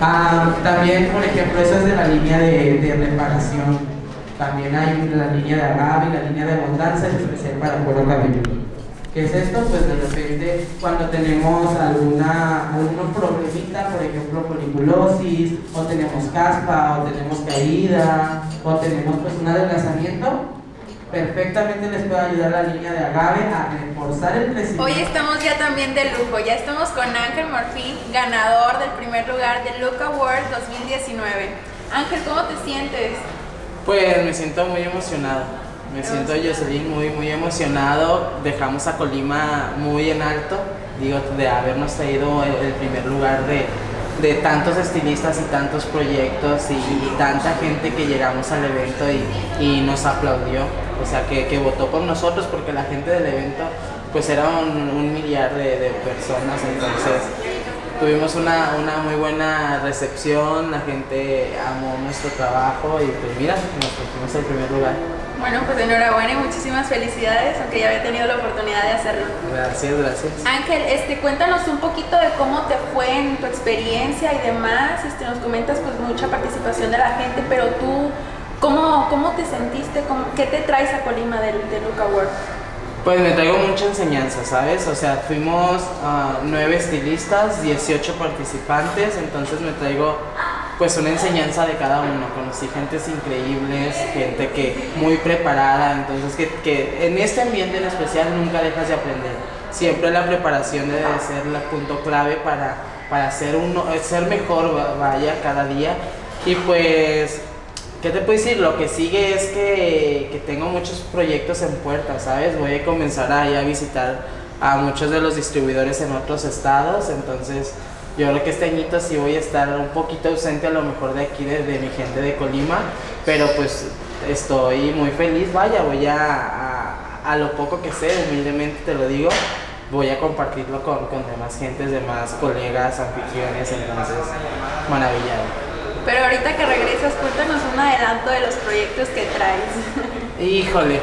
Ah, también, por ejemplo, eso es de la línea de, reparación. También hay la línea de agave, la línea de abundancia especial para cuero cabelludo. ¿Qué es esto? Pues de repente cuando tenemos alguna, algún problemita, por ejemplo policulosis, o tenemos caspa, o tenemos caída, o tenemos pues un adelgazamiento, perfectamente les puede ayudar la línea de agave a reforzar el crecimiento. Hoy estamos ya también de lujo, ya estamos con Ángel Morfín, ganador del primer lugar del Look Award 2019. Ángel, ¿cómo te sientes? Pues me siento muy emocionado, me siento Jocelyn muy muy emocionado, dejamos a Colima muy en alto, digo, de habernos traído el, el primer lugar de, de tantos estilistas y tantos proyectos y, y tanta gente que llegamos al evento y, y nos aplaudió, o sea, que, que, votó por nosotros porque la gente del evento pues era un, un millar de, de, personas, entonces tuvimos una, una, muy buena recepción, la gente amó nuestro trabajo y pues mira, nos pusimos el primer lugar. Bueno, pues enhorabuena y muchísimas felicidades, aunque ya había tenido la oportunidad de hacerlo. Gracias, gracias. Ángel, este, cuéntanos un poquito de cómo te fue en tu experiencia y demás. Este, nos comentas pues mucha participación de la gente, pero tú, ¿cómo, cómo te sentiste? ¿Cómo, ¿Qué te traes a Colima del, del Luca World? Pues me traigo mucha enseñanza, ¿sabes? O sea, fuimos uh, nueve estilistas, 18 participantes, entonces me traigo pues una enseñanza de cada uno. Conocí gentes increíbles, gente que muy preparada, entonces que, que en este ambiente en especial nunca dejas de aprender. Siempre la preparación debe ser el punto clave para, para ser, uno, ser mejor, vaya, cada día. Y pues ¿Qué te puedo decir? Lo que sigue es que, que, tengo muchos proyectos en puerta, ¿sabes? Voy a comenzar a, a visitar a muchos de los distribuidores en otros estados, entonces yo creo que este añito sí voy a estar un poquito ausente a lo mejor de aquí, de, de mi gente de Colima, pero pues estoy muy feliz, vaya, voy a, a, a, lo poco que sé, humildemente te lo digo, voy a compartirlo con, con demás gentes, demás colegas, anfitriones, entonces maravillado. Pero ahorita que regresas, cuéntanos un adelanto de los proyectos que traes. Híjole,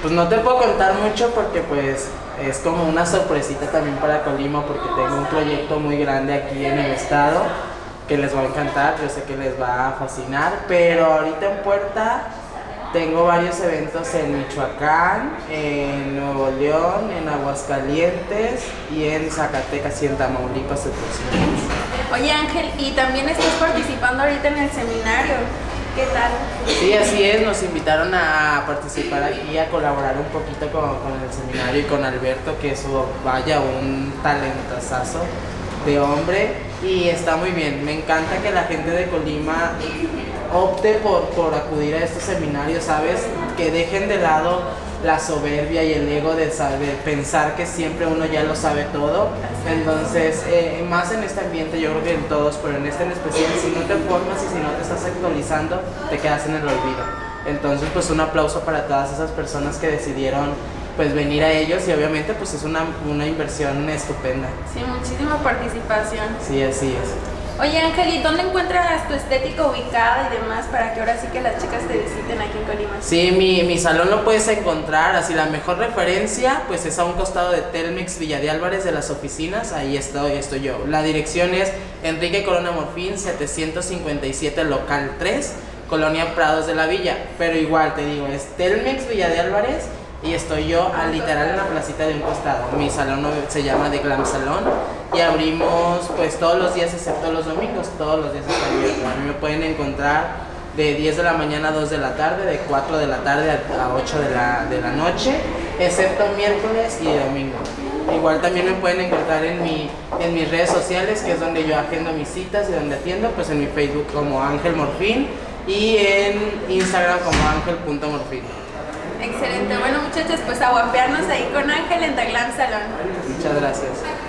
pues no te puedo contar mucho porque pues es como una sorpresita también para Colima porque tengo un proyecto muy grande aquí en el estado que les va a encantar, yo sé que les va a fascinar, pero ahorita en puerta tengo varios eventos en Michoacán, en Nuevo León, en Aguascalientes y en Zacatecas y en Tamaulipas el. Oye Ángel, y también estás participando ahorita en el seminario. ¿Qué tal? Sí, así es, nos invitaron a participar aquí, a colaborar un poquito con, el seminario y con Alberto, que es, vaya, un talentazazo de hombre y está muy bien. Me encanta que la gente de Colima opte por, por acudir a estos seminarios, ¿sabes? Que dejen de lado la soberbia y el ego de, saber, pensar que siempre uno ya lo sabe todo. Entonces, eh, más en este ambiente, yo creo que en todos, pero en este en especial, si no te formas y si no te estás actualizando, te quedas en el olvido. Entonces, pues un aplauso para todas esas personas que decidieron pues venir a ellos y obviamente pues es una, una inversión estupenda. Sí, muchísima participación. Sí, así es. Oye Ángel, ¿y dónde encuentras tu estética ubicada y demás para que ahora sí que las chicas te visiten aquí en Colima? Sí, mi, mi salón lo puedes encontrar, así la mejor referencia pues es a un costado de Telmex Villa de Álvarez de las oficinas, ahí estoy, estoy yo. La dirección es Enrique Corona Morfín 757 local 3, Colonia Prados de la Villa, pero igual te digo, es Telmex Villa de Álvarez y estoy yo a, literal en la placita de un costado. Mi salón se llama The Glam Salón y abrimos pues todos los días excepto los domingos, todos los días está abierto. A me pueden encontrar de 10 de la mañana a 2 de la tarde, de 4 de la tarde a 8 de la, de la noche, excepto miércoles y domingo. Igual también me pueden encontrar en, mi, en mis redes sociales, que es donde yo agendo mis citas y donde atiendo, pues en mi Facebook como Ángel Morfín y en Instagram como ángel.morfín. Excelente. Bueno, muchachos, pues a ahí con Ángel en The Glam Salón. Muchas gracias.